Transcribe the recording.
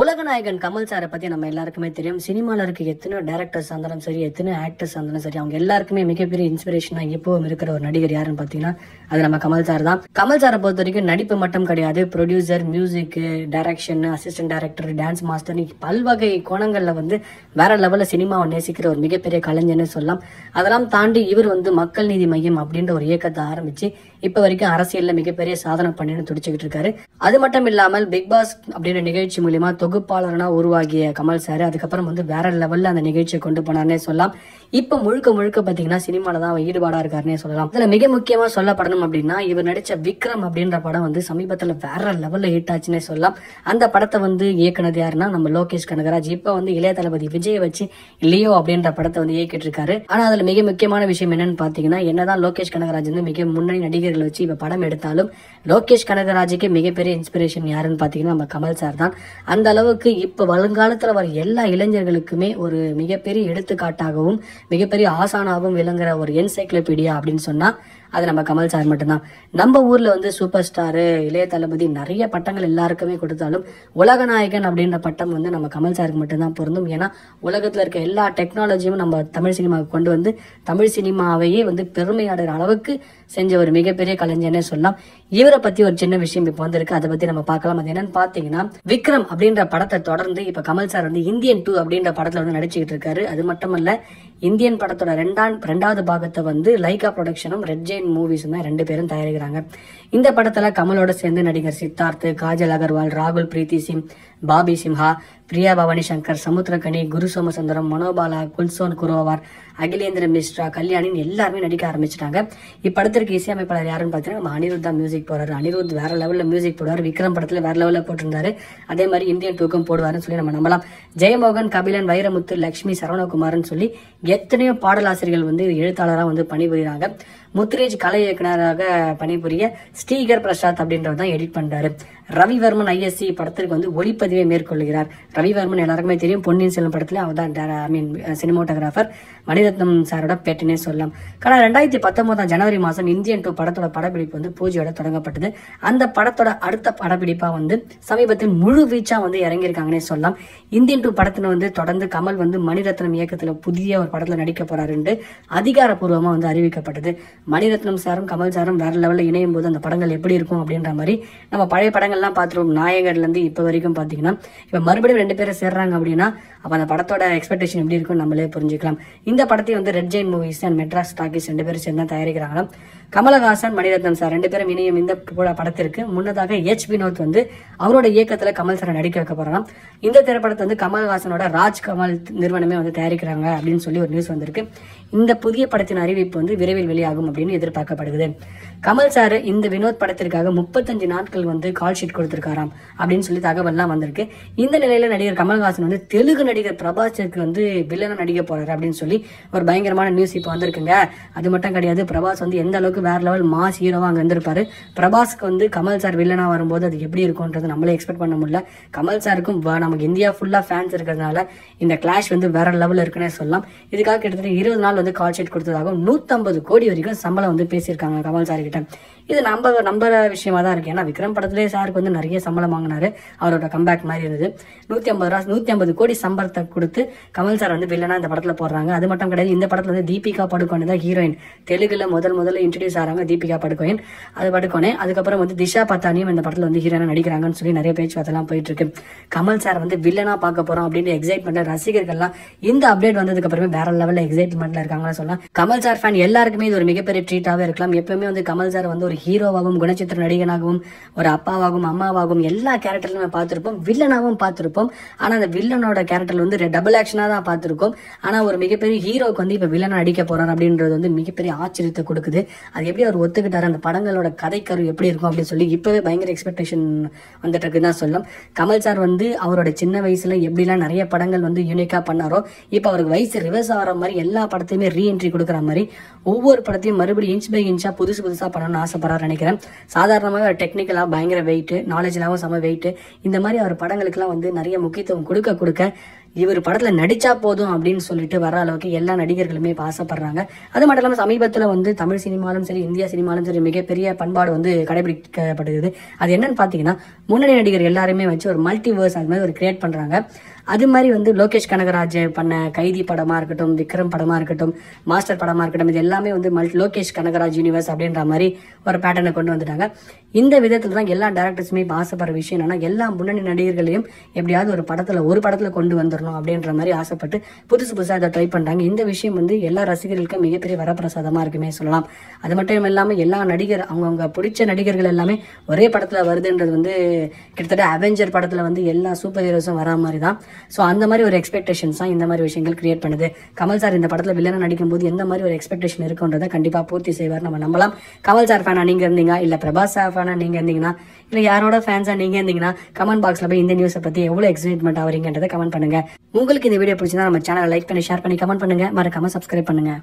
உலகநாயகன் கமல் சாரை பத்தி நம்ம எல்லாருக்குமே தெரியும். சினிமால இருக்க எத்தனையோ டேரக்டர்ஸ் இருந்தாலும் சரி எத்தனையோ ஆக்டர்ஸ் இருந்தாலும் சரி அவங்க எல்லாருக்குமே மிகப்பெரிய இன்ஸ்பிரேஷனா எப்பவும் இருக்கிற ஒரு நடிகர் யாருன்னு பாத்தீங்கன்னா அது நம்ம கமல் சார் தான். கமல் சாரை பொறுத்த வரைக்கும் நடிப்பு மட்டும் கிடையாது producer music direction assistant director dance master பல்வகை கோணங்கள்ல வந்து வேற லெவல்ல சினிமாவை நேசிக்கிற ஒரு மிகப்பெரிய கலைஞர்னு சொல்லலாம். அதெல்லாம் தாண்டி இவர் வந்து மக்கள் நீதி மையம் அப்படின்ற ஒரு இயக்கத்தை ஆரம்பிச்சு இப்ப வரைக்கும் அரசியல்ல மிகப்பெரிய சாதனை பண்ணின்னு துடிச்சுக்கிட்டு இருக்காரு. அது மட்டும் இல்லாமல் பிக் பாஸ் அப்படின்ற நிகழ்ச்சி மூலியமா தொகுப்பாளர்னா உருவாகிய கமல் சார் அதுக்கப்புறம் வந்து வேற லெவல்ல அந்த நிகழ்ச்சியை கொண்டு போனார்னே சொல்லலாம். இப்ப முழுக்க முழுக்க பாத்தீங்கன்னா சினிமால தான் அவர் ஈடுபாடா இருக்காருன்னே சொல்லலாம். இதுல மிக முக்கியமா சொல்லப்படணும் அப்படின்னா இவர் நடிச்ச விக்ரம் அப்படின்ற படம் வந்து சமீபத்துல வேற லெவல்ல ஹிட் ஆச்சுன்னே சொல்லலாம். அந்த படத்தை வந்து இயக்குனது யாருன்னா நம்ம லோகேஷ் கனகராஜ். இப்ப வந்து இளைய தளபதி விஜய் வச்சு லியோ அப்படின்ற படத்தை வந்து இயக்கிட்டு இருக்காரு. ஆனா அதுல மிக முக்கியமான விஷயம் என்னன்னு பாத்தீங்கன்னா என்னதான் லோகேஷ் கனகராஜ் வந்து மிக முன்னணி நடிகர்களை வச்சு இப்ப படம் எடுத்தாலும் லோகேஷ் கனகராஜுக்கு மிகப்பெரிய இன்ஸ்பிரேஷன் யாருன்னு பாத்தீங்கன்னா நம்ம கமல் சார் தான். அந்த அளவுக்கு இப்ப வருங்காலத்துல வர எல்லா இளைஞர்களுக்குமே ஒரு மிகப்பெரிய எடுத்துக்காட்டாகவும் மிகப்பெரிய ஆசானாகவும் விளங்குற ஒரு என்சைக்ளோபீடியா அப்படின்னு சொன்னா அது நம்ம கமல் சார் மட்டும்தான். நம்ம ஊர்ல வந்து சூப்பர் ஸ்டாரு இளைய தளபதி நிறைய பட்டங்கள் எல்லாருக்குமே கொடுத்தாலும் உலகநாயகன் அப்படின்ற பட்டம் வந்து நம்ம கமல் சாருக்கு மட்டும்தான் பொருந்தும். ஏன்னா உலகத்துல இருக்க எல்லா டெக்னாலஜியும் நம்ம தமிழ் சினிமாவுக்கு கொண்டு வந்து தமிழ் சினிமாவையே வந்து பெருமையாடுற அளவுக்கு செஞ்ச ஒரு மிகப்பெரிய கலைஞர்னே சொல்லலாம். இவரை பத்தி ஒரு சின்ன விஷயம் இப்ப வந்திருக்கு. அதை பத்தி நம்ம பார்க்கலாம். அது என்னன்னு பாத்தீங்கன்னா விக்ரம் அப்படின்ற படத்தை தொடர்ந்து இப்ப கமல் சார் வந்து இந்தியன் டூ அப்படின்ற படத்துல வந்து நடிச்சுக்கிட்டு இருக்காரு. அது மட்டுமல்ல இந்தியன் படத்தோட ரெண்டாம் ரெண்டாவது பாகத்தை வந்து லைகா ப்ரொடக்ஷனும் ரெட் ஜெயின் மூவிஸும் தான் ரெண்டு பேரும் தயாரிக்கிறாங்க. இந்த படத்துல கமலோட சேர்ந்து நடிகர் சித்தார்த் காஜல் அகர்வால் ராகுல் பிரீத்தி சிங் பாபி சிம்ஹா பிரியா பவானி சங்கர் சமுத்திரகனி குரு சோமசுந்தரம் மனோபாலா குல்சோன் குரோவார் அகிலேந்திர மிஸ்ரா கல்யாணின்னு எல்லாருமே நடிக்க ஆரம்பிச்சிட்டாங்க. இப்படத்திற்கு இசையமைப்பாளர் யாருன்னு பார்த்தீங்கன்னா நம்ம அனிருத் தான் மியூசிக் போடுறாரு. அனிருத் வேற லெவலில் மியூசிக் போடுவார். விக்ரம் படத்தில் வேற லெவலில் போட்டிருந்தாரு. அதே மாதிரி இந்தியன் தூக்கம் போடுவாருன்னு சொல்லி நம்ம நம்பலாம். ஜெயமோகன் கபிலன் வைரமுத்து லக்ஷ்மி சரவணகுமார்னு சொல்லி எத்தனையோ பாடலாசிரியர்கள் வந்து எழுத்தாளராக வந்து பணிபுரிகிறாங்க முத்துரேஜ் கலை இயக்குனராக பணிபுரிய ஸ்ரீகர் பிரசாத் அப்படின்றவர் தான் எடிட் பண்ணுறாரு ரவிவர்மன் ஐஎஸ்சி படத்திற்கு வந்து ஒளிப்பதிவை மேற்கொள்கிறார். ரவிவர்மன் எல்லாருக்குமே தெரியும். பொன்னியின் செல்வன் படத்துல அவர் தான் ஐ மீன் சினிமோட்டோகிராஃபர் மணிரத்னம் சாரோட பேட்டினே சொல்லலாம். கடந்த ரெண்டாயிரத்தி பத்தொன்பதாம் ஜனவரி மாதம் இந்தியன் டூ படத்தோட படப்பிடிப்பு வந்து பூஜையோட தொடங்கப்பட்டது. அந்த படத்தோட அடுத்த படப்பிடிப்பா வந்து சமீபத்தில் முழு வீச்சா வந்து இறங்கியிருக்காங்கன்னே சொல்லலாம். இந்தியன் டூ படத்தில் வந்து தொடர்ந்து கமல் வந்து மணிரத்னம் இயக்கத்தில் புதிய ஒரு படத்தில் நடிக்க போறாருன்னு அதிகாரப்பூர்வமாக வந்து அறிவிக்கப்பட்டது. மணிரத்னம் சாரும் கமல் சாரும் வேற லெவலில் இணையும் போது அந்த படங்கள் எப்படி இருக்கும் அப்படின்ற மாதிரி நம்ம பழைய படங்கள் படங்கள்லாம் பார்த்துருவோம். நாயகர்லேருந்து இப்போ வரைக்கும் பார்த்தீங்கன்னா இப்போ மறுபடியும் ரெண்டு பேரும் சேர்றாங்க அப்படின்னா அப்போ அந்த படத்தோட எக்ஸ்பெக்டேஷன் எப்படி இருக்கும் நம்மளே புரிஞ்சுக்கலாம். இந்த படத்தையும் வந்து red Jain movies and Madras talkies ரெண்டு பேரும் சேர்ந்து தான் தயாரிக்கிறாங்களாம் கமலஹாசன் மணிரத்னம் சார் ரெண்டு பேரும் இணையும் இந்த படத்திற்கு முன்னதாக ஹெச் வினோத் வந்து அவரோட இயக்கத்தில் கமல் சாரை நடிக்க வைக்க போறாராம் இந்த திரைப்படத்தை வந்து கமல்ஹாசனோட ராஜ் கமல் நிறுவனமே வந்து தயாரிக்கிறாங்க அப்படின்னு சொல்லி ஒரு நியூஸ் வந்திருக்கு. இந்த புதிய படத்தின் அறிவிப்பு வந்து விரைவில் வெளியாகும் அப்படின்னு எதிர்பார்க்கப்படுகிறது. கமல் சார் இந்த வினோத் படத்திற்காக முப்பத்தஞ்சு நாட்கள் வந்து கால் ஷீட் கொடுத்துருக்காராம் அப்படின்னு சொல்லி தகவல்லாம் வந்திருக்கு. இந்த நிலையில நடிகர் கமல்ஹாசன் வந்து தெலுங்கு நடிகர் பிரபாஸுக்கு வந்து வில்லனா நடிக்க போறாரு அப்படின்னு சொல்லி ஒரு பயங்கரமான நியூஸ் இப்போ வந்திருக்குங்க. அது மட்டும் கிடையாது பிரபாஸ் வந்து எந்த அளவுக்கு வேற லெவல் மாஸ் ஹீரோவா அங்கே இருந்திருப்பாரு. பிரபாஸ்க்கு வந்து கமல் சார் வில்லனா வரும்போது அது எப்படி இருக்கும்ன்றது நம்மளே எக்ஸ்பெக்ட் பண்ண முடியல. கமல் சாருக்கும் நமக்கு இந்தியா ஃபுல்லா ஃபேன்ஸ் இருக்கிறதுனால இந்த கிளாஷ் வந்து வேற லெவல்ல இருக்குன்னே சொல்லலாம். இதுக்காக கிட்டத்தட்ட இருபது நாள் வந்து கால் ஷீட் கொடுத்ததாகவும் நூத்தம்பது கோடி வரைக்கும் சம்பளம் வந்து பேசியிருக்காங்க கமல் சார் கிட்ட. இது நம்ப நம்புற விஷயமா தான் இருக்கு. ஏன்னா விக்ரம் படத்திலே சாருக்கு வந்து நிறைய சம்பளம் வாங்கினாரு. அவரோட கம்பேக் மாதிரி இருந்தது. நூற்றி ஐம்பது ரூபா நூற்றி ஐம்பது கோடி சம்பளத்தை கொடுத்து கமல் சார் வந்து வில்லனா இந்த படத்தில் போடுறாங்க. அது மட்டும் கிடையாது இந்த படத்தில் வந்து தீபிகா படுகோனே தான் ஹீரோயின் தெலுங்குல முதல் முதல்ல இன்ட்ரடியூஸ் ஆகிறாங்க தீபிகா படுகோயின் அது படுகோனே அதுக்கப்புறம் வந்து திஷா பத்தானியும் இந்த படத்தில் வந்து ஹீரோயினா நடிக்கிறாங்கன்னு சொல்லி நிறைய பேச்சுவார்த்தைலாம் போயிட்டு இருக்கு கமல் சார் வந்து வில்லனா பார்க்க போறோம் அப்படின்னு எக்ஸைட்மெண்ட் ரசிகர்கள்லாம் இந்த அப்டேட் வந்ததுக்கு அப்புறமே வேற லெவலில் எக்ஸைட்மெண்ட்ல இருக்காங்கன்னு சொல்லலாம் கமல் சார் ஃபேன் எல்லாருக்குமே இது ஒரு மிகப்பெரிய ட்ரீட்டாவே இருக்கலாம். எப்பவுமே வந்து கமல் சார் வந்து ஒரு ஹீரோவாகவும் குணச்சித்திர நடிகனாகவும் ஒரு அப்பாவாகவும் அம்மாவாகவும் எல்லா கேரக்டர்லையுமே பார்த்திருப்போம். வில்லனாவும் பார்த்துருப்போம். ஆனால் அந்த வில்லனோட கேரக்டர் வந்து டபுள் ஆக்ஷனாக தான் பார்த்துருக்கோம். ஆனால் ஒரு மிகப்பெரிய ஹீரோக்கு வந்து இப்போ வில்லனாக நடிக்க போகிறார் அப்படின்றது வந்து மிகப்பெரிய ஆச்சரியத்தை கொடுக்குது. அது எப்படி அவர் ஒத்துக்கிட்டார்? அந்த படங்களோட கதைக்கரு எப்படி இருக்கும் அப்படின்னு சொல்லி இப்போவே பயங்கர எக்ஸ்பெக்டேஷன் வந்துட்டு இருக்குன்னு தான் சொல்லலாம் கமல் சார் வந்து அவரோட சின்ன வயசில் எப்படிலாம் நிறைய படங்கள் வந்து யூனிக்காக பண்ணாரோ இப்போ அவருக்கு வயசு ரிவர்ஸ் ஆகிற மாதிரி எல்லா படத்தையுமே ரீஎன்ட்ரி கொடுக்குற மாதிரி ஒவ்வொரு படத்தையும் மறுபடியும் இன்ச் பை இன்ச்சாக புதுசு புதுசாக பண்ணணும்னு ஆசைப்படுறாரு நினைக்கிறேன். சாதாரணமாக டெக்னிக்கலாக பயங்கர வெயிட் நாலேஜ்லாவும் செம வெயிட் இந்த மாதிரி அவர் படங்களுக்குலாம் வந்து நிறைய முக்கியத்துவம் கொடுக்க கொடுக்க இவர் படத்துல நடிச்சா போதும் அப்படின்னு சொல்லிட்டு வர அளவுக்கு எல்லா நடிகர்களுமே இப்ப ஆசைப்படுறாங்க அது மட்டும் இல்லாம சமீபத்துல வந்து தமிழ் சினிமாலும் சரி இந்தியா சினிமாலும் சரி மிகப்பெரிய பண்பாடு வந்து கடைபிடிக்கப்படுகிறது அது என்னன்னு பாத்தீங்கன்னா முன்னணி நடிகர் எல்லாருமே வச்சு ஒரு மல்டிவர்ஸ் அது மாதிரி ஒரு கிரியேட் பண்றாங்க. அது மாதிரி வந்து லோகேஷ் கனகராஜ் பண்ண கைதி படமா இருக்கட்டும் விக்ரம் படமா இருக்கட்டும் மாஸ்டர் படமா இருக்கட்டும் இது எல்லாமே வந்து மல்டி லோகேஷ் கனகராஜ் யூனிவர்ஸ் அப்படின்ற மாதிரி ஒரு பேட்டர்னை கொண்டு வந்துட்டாங்க. இந்த விதத்துல தான் எல்லா டேரக்டர்ஸுமே பாசப்படுற ஆசைப்படுற விஷயம் என்னன்னா எல்லா முன்னணி நடிகர்களையும் எப்படியாவது ஒரு படத்துல ஒரு படத்துல கொண்டு வந்துடணும் அப்படின்ற மாதிரி ஆசைப்பட்டு புதுசு புதுசாக அதை ட்ரை பண்ணுறாங்க இந்த விஷயம் வந்து எல்லா ரசிகர்களுக்கும் மிகப்பெரிய வரப்பிரசாதமா இருக்குமே சொல்லலாம். அது மட்டும் இல்லாமல் எல்லா நடிகர் அவங்கவுங்க பிடிச்ச நடிகர்கள் எல்லாமே ஒரே படத்துல வருதுன்றது வந்து கிட்டத்தட்ட அவெஞ்சர் படத்துல வந்து எல்லா சூப்பர் ஹீரோஸும் வரா மாதிரி தான் ஸோ அந்த மாதிரி ஒரு எக்ஸ்பெக்டேஷன்ஸ் தான் இந்த மாதிரி விஷயங்கள் கிரியேட் பண்ணுது. கமல் சார் இந்த படத்தில் வில்லனை நடிக்கும் போது எந்த மாதிரி ஒரு எக்ஸ்பெக்டேஷன் இருக்குன்றதை கண்டிப்பாக பூர்த்தி செய்வார் நம்ம நம்பலாம். கமல் சார் ஃபேனா நீங்க இருந்தீங்க இல்லை பிரபாஸ் சார் ஃபேனா நீங்க இருந்தீங்கன்னா இல்ல யாரோட ஃபேன்ஸா நீங்க இருந்தீங்கன்னா கமெண்ட் பாக்ஸ்ல போய் இந்த நியூஸை பத்தி எவ்வளவு எக்ஸைட்மெண்ட் ஆவறீங்கன்றதை கமெண்ட் பண்ணுங்க. உங்களுக்கு இந்த வீடியோ பிடிச்சிருந்தா நம்ம சேனலை லைக் பண்ணி ஷேர் பண்ணி கமெண்ட் பண்ணுங்க. மறக்காம சப்ஸ்கிரைப் பண்ணுங்க.